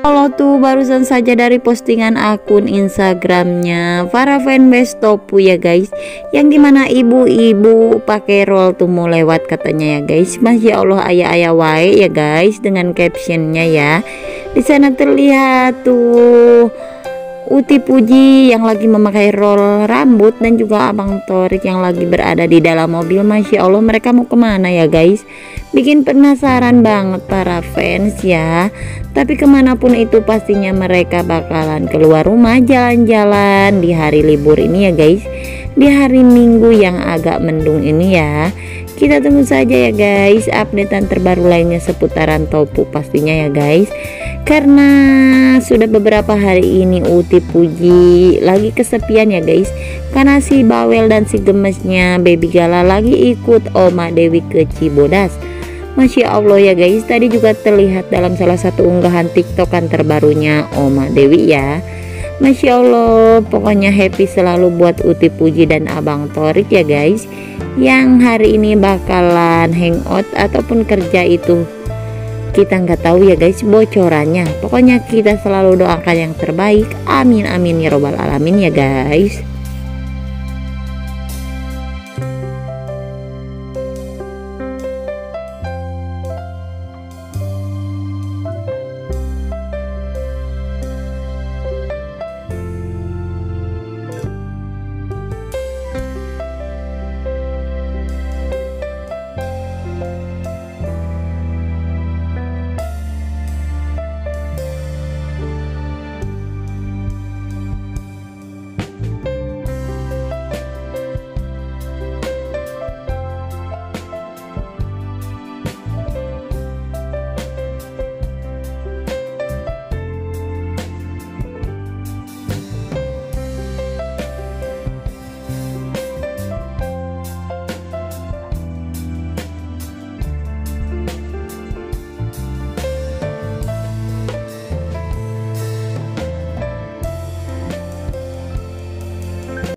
Kalau tuh barusan saja dari postingan akun Instagramnya para fanbase Topu ya guys. Yang di mana ibu-ibu pakai roll tuh mau lewat katanya ya guys. Masya Allah ayah-ayah wae ya guys dengan captionnya ya. Di sana terlihat tuh Uti Puji yang lagi memakai roll rambut dan juga Abang Torik yang lagi berada di dalam mobil. Masya Allah mereka mau ke mana ya guys? Bikin penasaran banget para fans ya. Tapi ke mana pun itu pastinya mereka bakalan keluar rumah jalan-jalan di hari libur ini ya guys. Di hari minggu yang agak mendung ini ya. Kita tunggu saja ya guys. Updatean terbaru lainnya seputaran topu pastinya ya guys karena sudah beberapa hari ini Uti Puji lagi kesepian ya guys. Karena si Bawel dan si gemesnya Baby Gala lagi ikut Oma Dewi ke Cibodas. Masya Allah ya guys tadi juga terlihat dalam salah satu unggahan tiktokan terbarunya Oma Dewi ya. Masya Allah pokoknya happy selalu buat Uti Puji dan Abang Torik ya guys. Yang hari ini bakalan hangout ataupun kerja itu kita nggak tahu ya guys bocorannya. Pokoknya kita selalu doakan yang terbaik. Amin amin ya robbal alamin ya guys